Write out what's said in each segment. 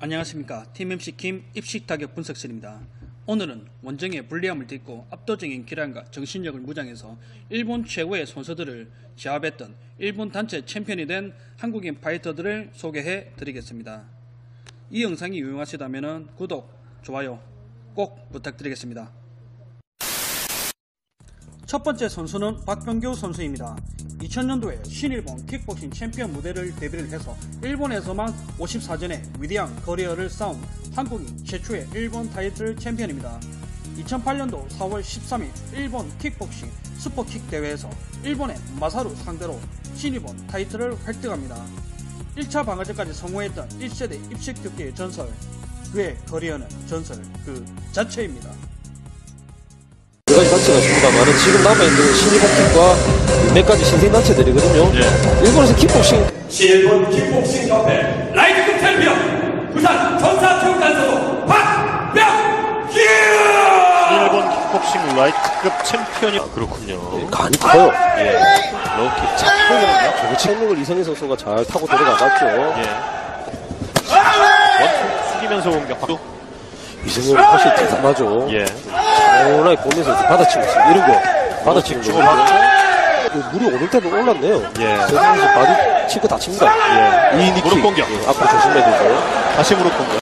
안녕하십니까 팀MC 김 입식 타격 분석실입니다. 오늘은 원정의 불리함을 딛고 압도적인 기량과 정신력을 무장해서 일본 최고의 선수들을 제압했던 일본 단체 챔피언이 된 한국인 파이터들을 소개해 드리겠습니다. 이 영상이 유용하시다면 구독, 좋아요 꼭 부탁드리겠습니다. 첫 번째 선수는 박병규 선수입니다. 2000년도에 신일본 킥복싱 챔피언 무대를 데뷔를 해서 일본에서만 54전의 위대한 커리어를 쌓은 한국인 최초의 일본 타이틀 챔피언입니다. 2008년도 4월 13일 일본 킥복싱 슈퍼킥 대회에서 일본의 마사루 상대로 신일본 타이틀을 획득합니다. 1차 방어전까지 성공했던 1세대 입식 격투기의 전설, 그의 커리어는 전설 그 자체입니다. 지금 남아있는 신일본 킥복싱과 몇 가지 신생단체들이거든요. 일본에서 킥복싱 신일본 킥복싱 협회 라이트급 챔피언 부산 전사체육관 소속 박병규 일본 킥복싱 라이트급 챔피언이 그렇군요. 간이 커요. 예. low kick 착하거든요. 저거 체력을 이성희 선수가 잘 타고 들어가봤죠. 예. 원투 숙이면서 공격. 또 이성희 사실 대단하죠. 예. 워낙에 보면서 받아치고 있어요. 이런 거 받아치는 거. 주고받고. 물이 오를 때도 올랐네요. 예. 저기서 body 치고 다칩니다. 예. 이 knee kick. 무릎 공격. 예, 앞으로 조심해야 되죠. 다시 무릎 공격.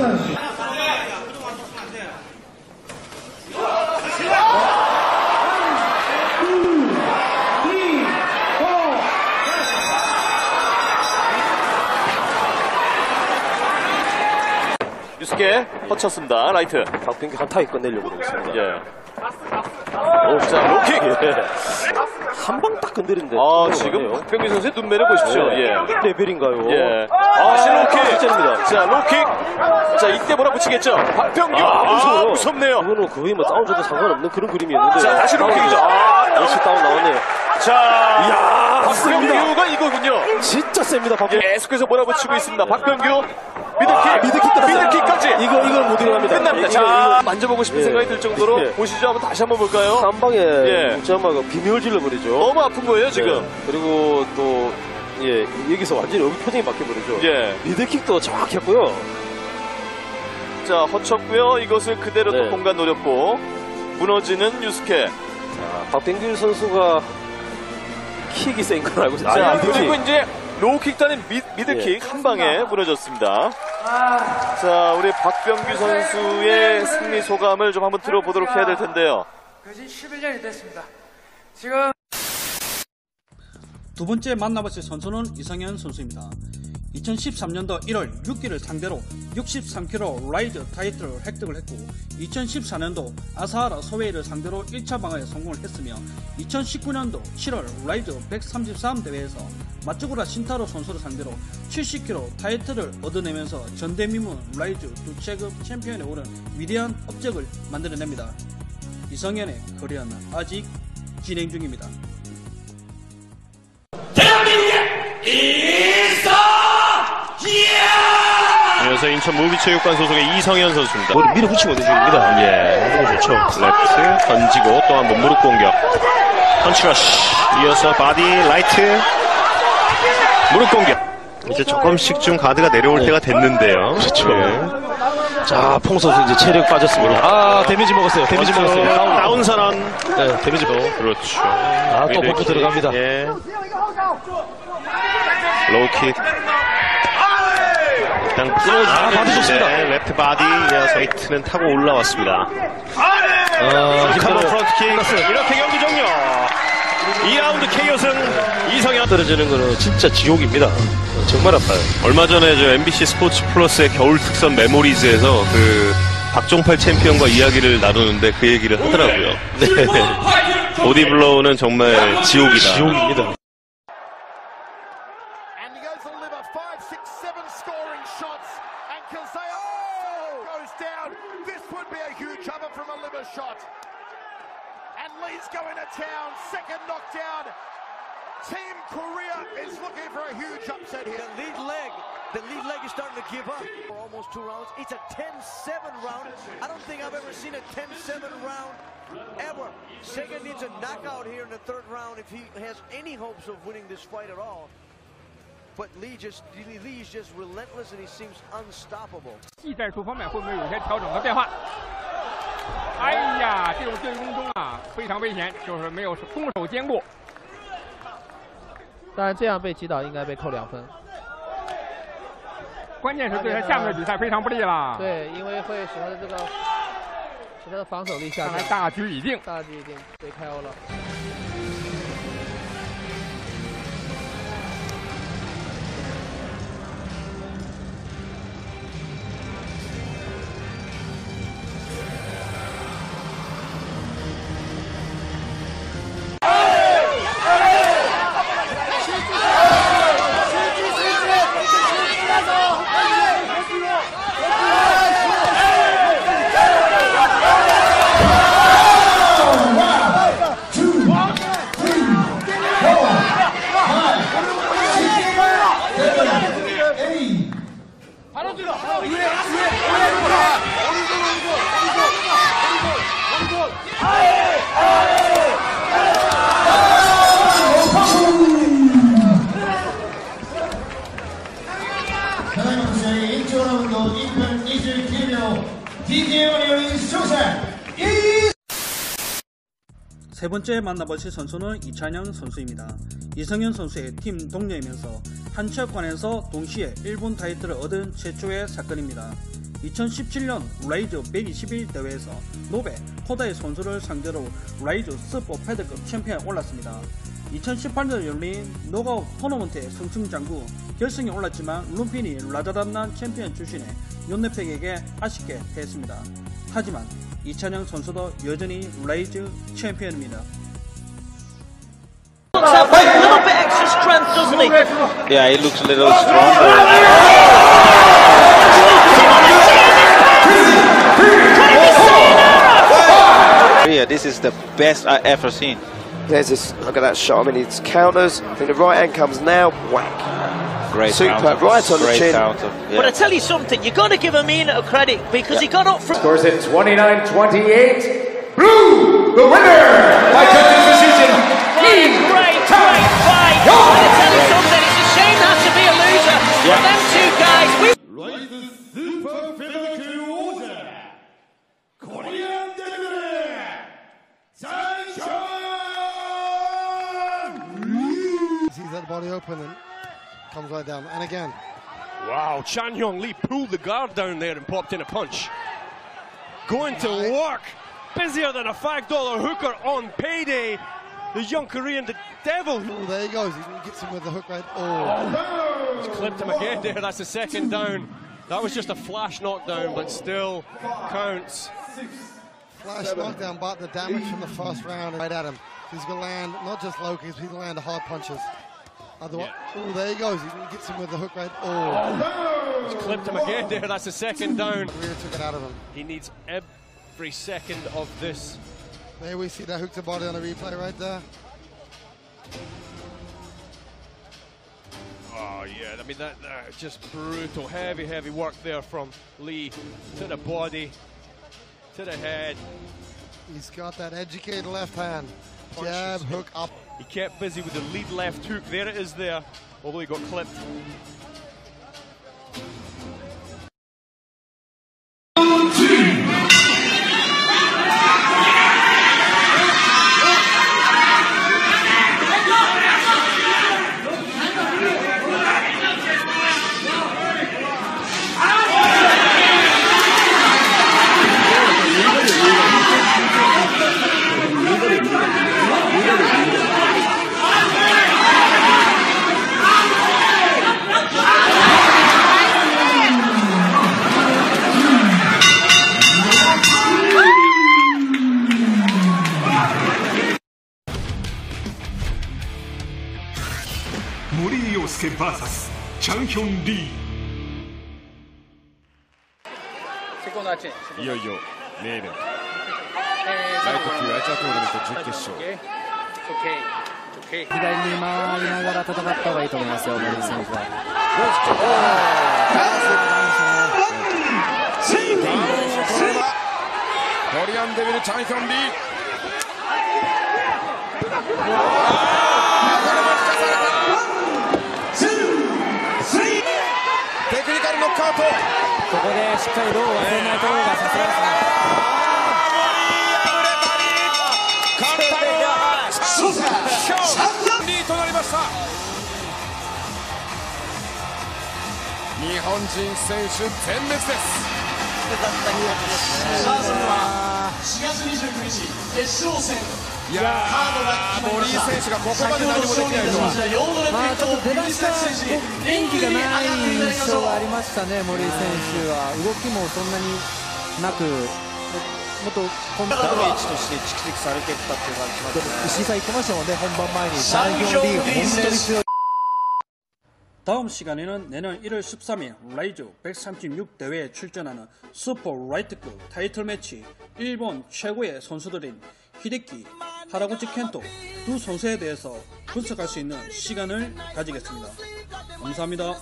유스케 헛쳤습니다. 라이트. 박병규 한타에 끝내려고 그러고 있습니다. 예. 오, 자, low kick. 한방 딱 건드린데. 아, 지금 박병규 선수의 눈매를 보십시오. 예. 레벨인가요? 예. 아, 실 low kick. 진짜입니다. 자, low kick. 자, 이때 몰아붙이겠죠. 박병규. 아, 아, 무서워요. 무섭네요. 이거는 거의 뭐 다운 줘도 상관없는 그런 그림이었는데. 자, 다시 low kick이죠. 아, 역시 다운 나왔네요. 자, 이야, 박병규가 이거군요. 진짜 셉니다, 박병규. 계속해서 몰아붙이고 있습니다. 박병규. 미드킥. 아, 미드킥. 미드킥까지. 이거, 이걸 못 일어납니다. 끝납니다. 이거, 자, 이거. 만져보고 싶은 예. 생각이 들 정도로 예. 보시죠. 한번 다시 한번 볼까요? 한 방에 예. 묵자마가 비명을 질러버리죠. 너무 아픈 거예요, 지금. 네. 그리고 또, 예, 여기서 완전히 여기 표정이 바뀌어버리죠. 예. 미드킥도 정확히 했고요. 자, 허쳤고요. 이것을 그대로 또 네. 공간 노렸고 무너지는 유스케. 자, 박병규 선수가 킥이 센 걸 알고 있어요. 자, 아. 그리고 이제 low kick 따는 미, mid kick 예. 한 방에 무너졌습니다. 자, 우리 박병규 선수의 승리 소감을 좀 한번 들어보도록 해야 될 텐데요. 거진 11년이 됐습니다. 지금 두 번째 만나보실 선수는 이성현 선수입니다. 2013년도 1월 유키를 상대로 63kg 라이즈 타이틀을 획득을 했고 2014년도 아사하라 소웨이를 상대로 1차 방어에 성공을 했으며 2019년도 7월 라이즈 133 대회에서 마츠쿠라 신타로 선수를 상대로 70kg 타이틀을 얻어내면서 전대미문 라이즈 두 체급 챔피언에 오른 위대한 업적을 만들어냅니다. 이성현의 커리어는 아직 진행 중입니다. 이어서 인천 무비체육관 소속의 이성현 선수입니다. 머리 밀어 붙이고 있는 중입니다. 예, 너무 좋죠. 레프트 던지고 또 한 번 무릎 공격. punch rush. 이어서 body 라이트. 무릎 공격. 이제 조금씩 좀 가드가 내려올 때가 됐는데요. 그렇죠. 예. 자, 퐁 선수 이제 체력 빠졌습니다. 아, damage 먹었어요. damage 먹었어요. 다운, 다운 선언. 네, damage 먹어. 그렇죠. 아, 또 버프 들어갑니다. 예. low kick. 일단 아, body 좋습니다. 네, 레프트 body 이어서 에이트는 타고 올라왔습니다. 아, 한번 힘들어요. 프런트킥. 이렇게 경기 종료. 2라운드 KO승 이성현. 떨어지는 거는 진짜 지옥입니다. 정말 아파요. 얼마 전에 저 MBC 스포츠 플러스의 겨울 특선 메모리즈에서 그 박종팔 챔피언과 이야기를 나누는데 그 얘기를 하더라고요. 네. 보디블로우는 정말 지옥이다. 지옥입니다. shot. And Lee's going to town. Second knockdown Team Korea is looking for a huge upset here. The lead leg, the lead leg is starting to give up. For almost two rounds. It's a 10-7 round. I don't think I've ever seen a 10-7 round ever. Sega needs a knockout here in the third round if he has any hopes of winning this fight at all. But Lee just Lee is just relentless and he seems unstoppable. 技战术方面会不会有些调整和变化？ 哎呀，这种对攻中啊非常危险，就是没有攻守兼顾。当然这样被击倒应该被扣两分。关键是对他下面的比赛非常不利了。，对，因为会使他的这个使他的防守力下降，看来大局已定。大局已定被 KO 了。 세 번째 만나보실 선수는 이찬형 선수입니다. 이성현 선수의 팀 동료이면서 한 체육관에서 동시에 일본 타이틀을 얻은 최초의 사건입니다. 2017년 라이즈 121 대회에서 노베 코다이 선수를 상대로 라이즈 슈퍼 페더급 챔피언에 올랐습니다. 2018년 열린 녹아웃 토너먼트에 승승장구 결승에 올랐지만 룸피니 라자담넌 챔피언 출신의 욧렉펫에게 아쉽게 패했습니다. 하지만 이찬영 선수도 여전히 라이즈 챔피언입니다. Yeah, this is the best I ever seen. There's this, look at that shot. I mean, it's counters. I think the right hand comes now. Whack. Great Super, counter. right on the chin. counter. But I tell you something, you got to give Amina credit because he got up from. Scores it 29-28. Blue, the winner open and comes right down. And again, Wow, Chan Hyung Lee pulled the guard down there and popped in a punch. Going to work. Busier than a $5 hooker on payday. The young Korean, the devil. oh, there he goes. He gets him with the hook right. Oh, He's clipped him again there. That's the second down. That was just a flash knockdown, but still counts. flash knockdown, but the damage from the first round right at him. He's going to land not just low kicks, he's going to land hard punches. Otherwise, oh, there he goes. He gets him with the hook right. Oh, oh. He's clipped him again there. That's the second down. really took it out of him. He needs every second of this. There we see that hook to body on the replay right there. Oh yeah, I mean that, that just brutal, heavy, heavy work there from Lee to the body, to the head. He's got that educated left hand. Jab, hook up. He kept busy with the lead left hook. There it is there, although he got clipped. VS チャンヒョン・リーいよいよメイン。ライト級アジアトーナメント準決勝。左に回りながら戦った方がいいと思いますよ、選手は。コリアンデビル・チャンヒョン・リー。ートここでしっかりローを忘れないところがさすがですね日本人選手全滅ですで。は4月29日決勝戦いやー森井選手がここまで何もできないとはまあちょっと出だしから元気がない印象がありましたね、森井選手は。動きもそんなになく、もっとコントロールとして蓄積されていったっていう感じ石井さん言ってましたもんね、本番前に。チャンピオンリーグ、本当に強い。 다음 시간에는 내년 1월 13일 라이즈 136 대회에 출전하는 슈퍼 라이트급 타이틀 매치 일본 최고의 선수들인 히데키, 하라구치 켄토 두 선수에 대해서 분석할 수 있는 시간을 가지겠습니다. 감사합니다.